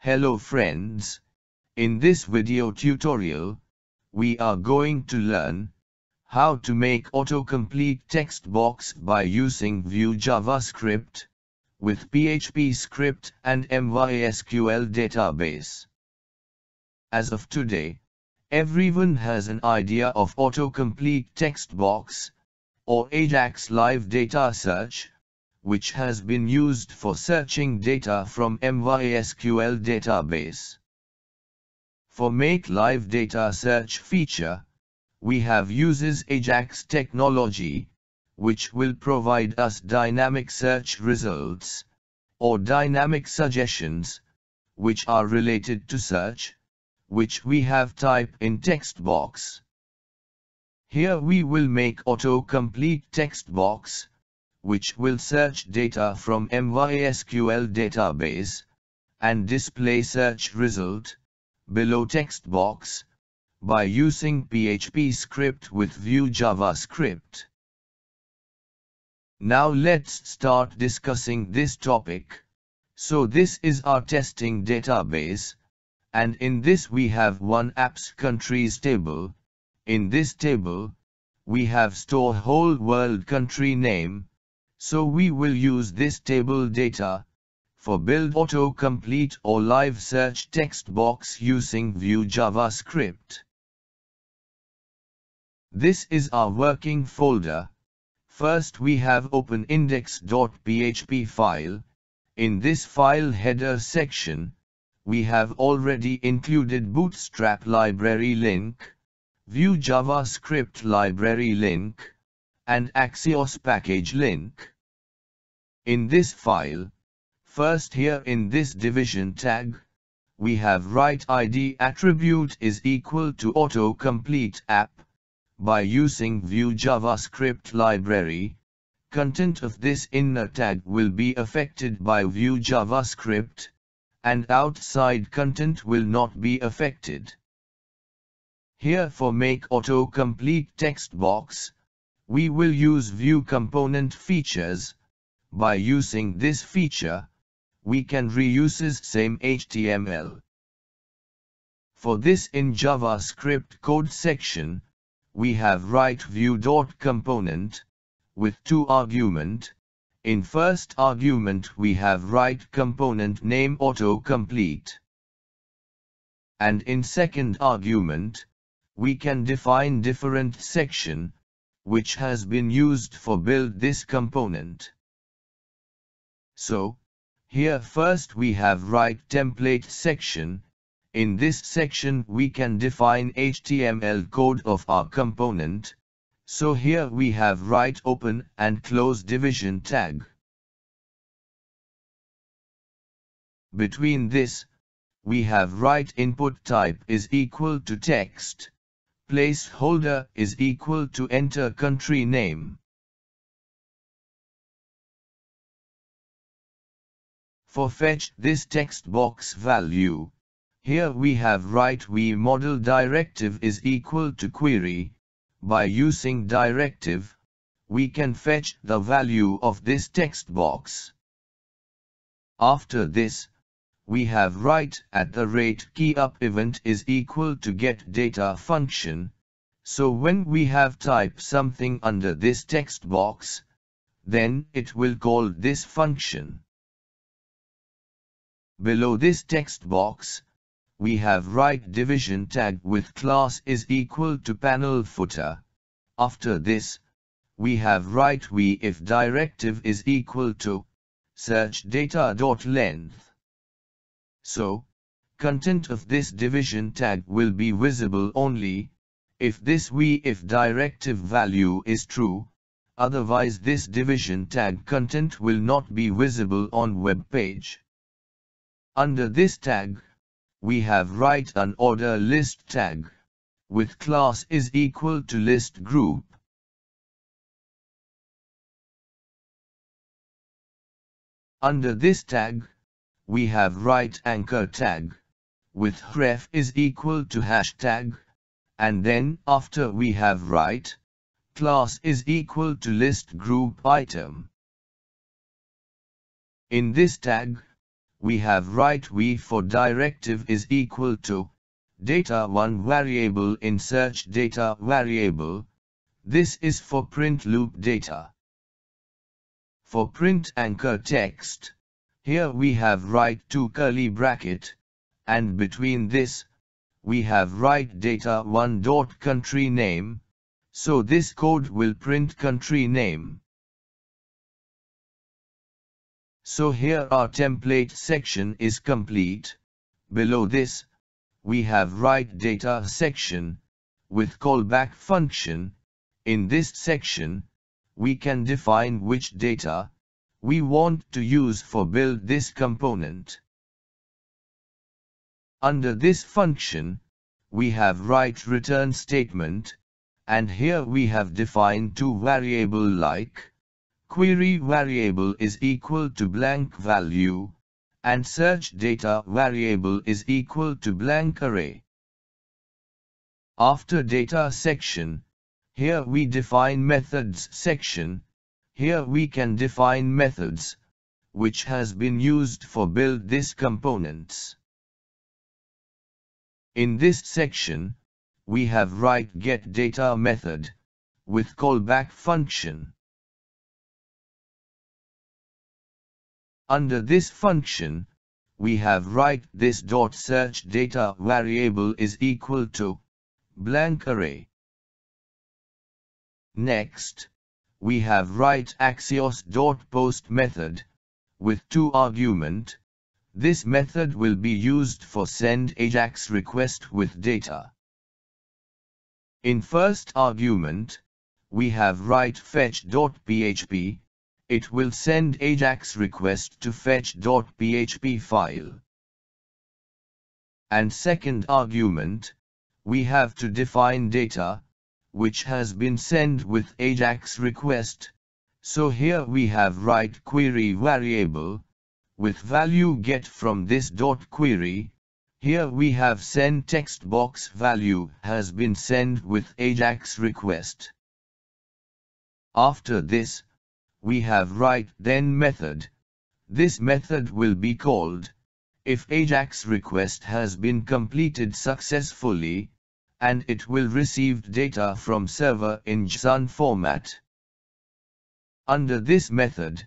Hello friends, in this video tutorial, we are going to learn how to make autocomplete text box by using Vue JavaScript with PHP script and MySQL database. As of today, everyone has an idea of autocomplete text box or Ajax Live Data Search which has been used for searching data from MySQL database. For Make Live Data Search feature, we have uses Ajax technology, which will provide us dynamic search results, or dynamic suggestions, which are related to search, which we have type in text box. Here we will make autocomplete text box, which will search data from MySQL database, and display search result, below text box, by using PHP script with Vue JavaScript. Now let's start discussing this topic. So this is our testing database, and in this we have one apps countries table. In this table, we have store whole world country name, so we will use this table data for build autocomplete or live search text box using Vue JavaScript. This is our working folder. First we have open index.php file. In this file header section, we have already included Bootstrap library link, Vue JavaScript library link, and Axios package link. In this file, first here in this division tag, we have write ID attribute is equal to autocomplete app. By using Vue JavaScript library, content of this inner tag will be affected by Vue JavaScript, and outside content will not be affected. Here for make autocomplete text box, we will use Vue component features. By using this feature, we can reuses same HTML. For this in JavaScript code section, we have write Vue.component, with two argument. In first argument we have write component name autocomplete. And in second argument, we can define different section, which has been used for build this component. So, here first we have write template section. In this section we can define HTML code of our component. So here we have write open and close division tag. Between this, we have write input type is equal to text placeholder is equal to enter country name. For fetch this text box value, here we have write v model directive is equal to query. By using directive, we can fetch the value of this text box. After this, we have write at the rate key up event is equal to get data function. So when we have type something under this text box, then it will call this function. Below this text box, we have write division tag with class is equal to panel footer. After this, we have write v if directive is equal to search data dot length. So, content of this division tag will be visible only, if this v if directive value is true, otherwise this division tag content will not be visible on web page. Under this tag, we have write an order list tag, with class is equal to list group. Under this tag, we have write anchor tag, with href is equal to hashtag, and then after we have write, class is equal to list group item. In this tag, we have write v for directive is equal to data 1 variable in search data variable. This is for print loop data. For print anchor text, here we have write to curly bracket, and between this, we have write data 1 dot country name, so this code will print country name. So here our template section is complete. Below this, we have write data section, with callback function. In this section, we can define which data we want to use for build this component. Under this function, we have write return statement, and here we have defined two variable like, query variable is equal to blank value, and search data variable is equal to blank array. After data section, here we define methods section, here we can define methods, which has been used for build this components. In this section, we have write get data method, with callback function. Under this function, we have write this dot search data variable is equal to blank array. Next, we have write axios.post method, with two argument. This method will be used for send AJAX request with data. In first argument, we have write fetch.php, it will send AJAX request to fetch.php file. And second argument, we have to define data, which has been sent with AJAX request. So here we have write query variable, with value get from this dot query. Here we have send text box value has been sent with AJAX request. After this, we have write then method. This method will be called, if AJAX request has been completed successfully, and it will receive data from server in JSON format. Under this method,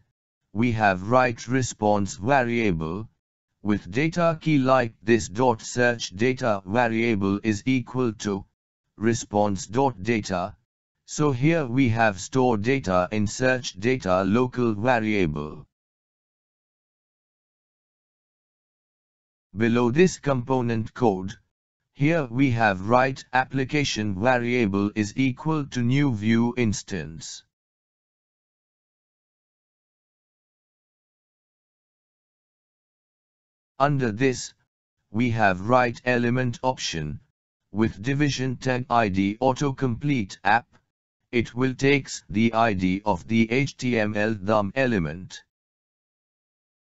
we have write response variable, with data key like this dot search data variable is equal to response dot data. So here we have store data in search data local variable. Below this component code, here we have write application variable is equal to new Vue instance. Under this, we have write element option, with division tag ID autocomplete app, it will takes the ID of the HTML DOM element.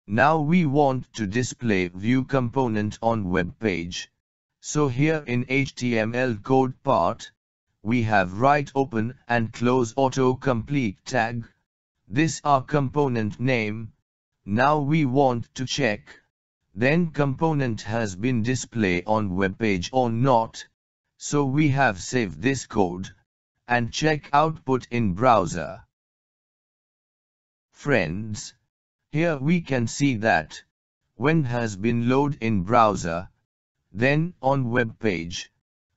Now we want to display Vue component on web page. So here in HTML code part, we have write open and close autocomplete tag. This our component name. Now we want to check. Then component has been display on web page or not. So we have saved this code and check output in browser. Friends, here we can see that when has been load in browser, then, on web page,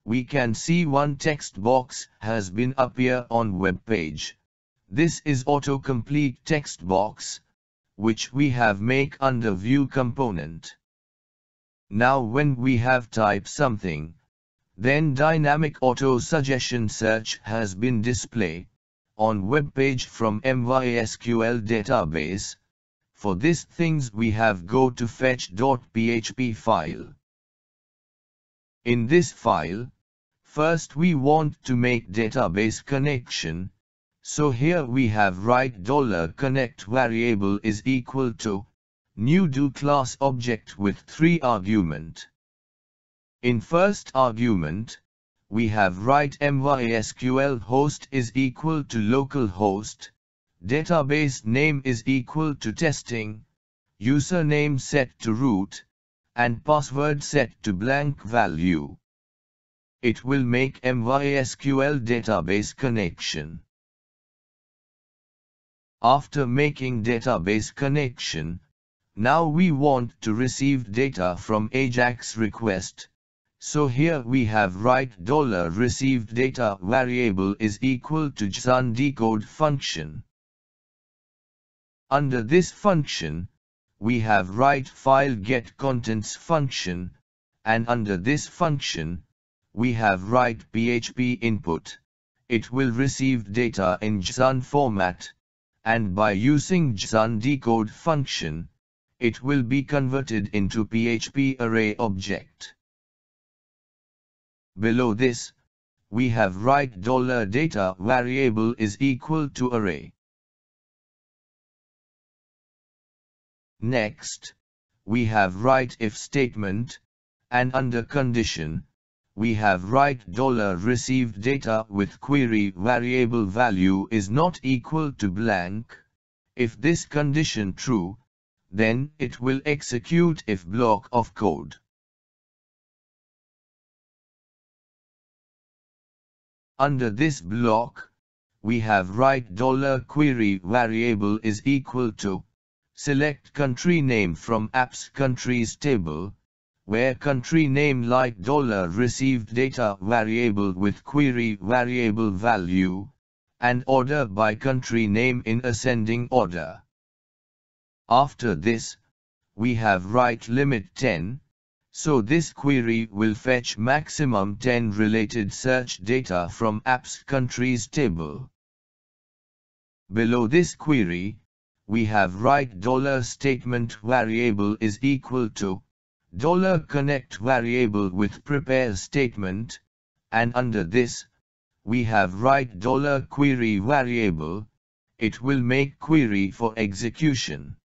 we can see one text box has been appear on web page. This is autocomplete text box, which we have make under Vue component. Now when we have type something, then dynamic auto suggestion search has been display on web page from MySQL database. For this things we have go to fetch.php file. In this file, first we want to make database connection, so here we have write dollar $connect variable is equal to new PDO class object with three argument. In first argument, we have write mysql host is equal to local host, database name is equal to testing, username set to root, and password set to blank value. It will make MySQL database connection. After making database connection, now we want to receive data from AJAX request. So here we have write dollar received data variable is equal to JSON decode function. Under this function, we have write file get contents function, and under this function, we have write PHP input. It will receive data in JSON format, and by using JSON decode function, it will be converted into PHP array object. Below this, we have write $data variable is equal to array. Next, we have write if statement, and under condition, we have write dollar received data with query variable value is not equal to blank. If this condition true, then it will execute if block of code. Under this block, we have write dollar $query variable is equal to Select country name from apps countries table, where country name like dollar received data variable with query variable value, and order by country name in ascending order. After this, we have write limit 10, so this query will fetch maximum 10 related search data from apps countries table. Below this query, we have write dollar statement variable is equal to dollar connect variable with prepare statement, and under this, we have write dollar query variable, it will make query for execution.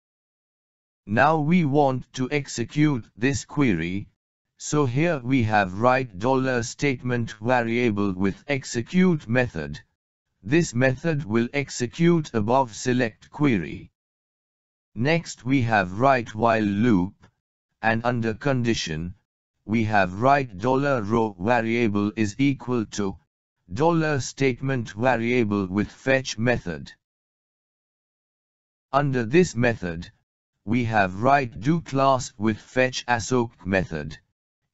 Now we want to execute this query, so here we have write dollar statement variable with execute method. This method will execute above select query. Next we have write while loop, and under condition, we have write dollar $row variable is equal to dollar statement variable with fetch method. Under this method, we have write PDO class with fetch assoc method.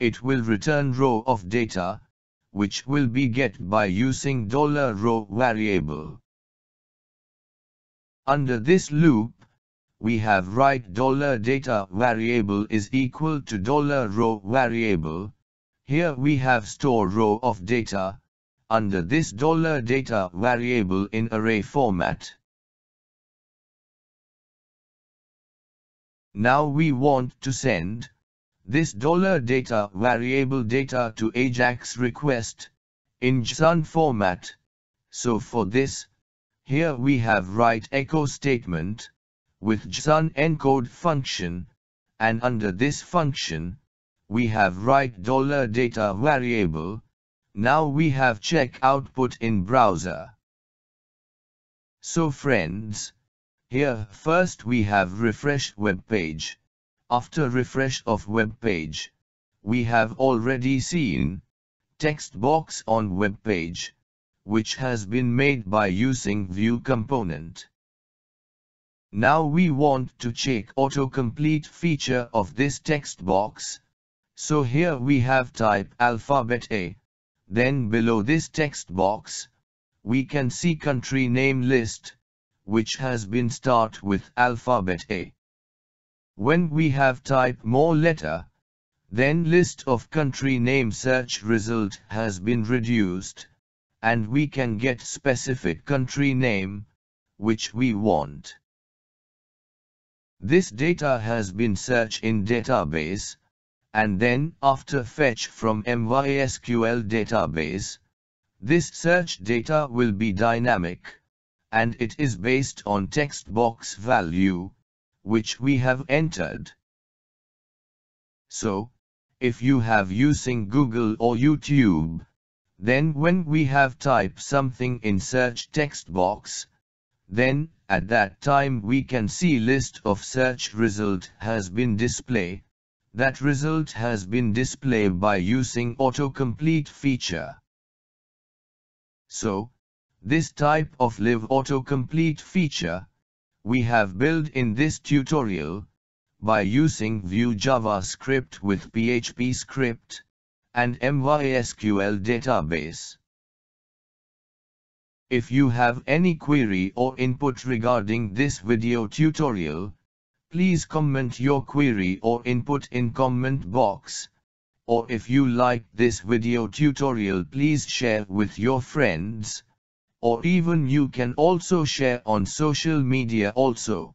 It will return row of data, which will be get by using dollar $row variable. Under this loop, we have write dollar $data variable is equal to dollar $row variable. Here we have store row of data, under this dollar $data variable in array format. Now we want to send this dollar $data variable data to AJAX request in JSON format. So for this, here we have write echo statement with JSON encode function, and under this function, we have write dollar $data variable. Now we have check output in browser. So friends, here first we have refresh web page. After refresh of web page, we have already seen text box on web page, which has been made by using Vue component. Now we want to check autocomplete feature of this text box. So here we have type alphabet A. Then below this text box, we can see country name list, which has been start with alphabet A. When we have type more letter, then list of country name search result has been reduced, and we can get specific country name, which we want. This data has been searched in database, and then after fetch from MySQL database, this search data will be dynamic, and it is based on text box value, which we have entered. So, if you have using Google or YouTube, then when we have type something in search text box, then at that time we can see list of search result has been display, that result has been displayed by using autocomplete feature. So, this type of live autocomplete feature, we have built in this tutorial, by using Vue JavaScript with PHP script, and MySQL database. If you have any query or input regarding this video tutorial, please comment your query or input in comment box. Or if you like this video tutorial please share with your friends. Or even you can also share on social media also.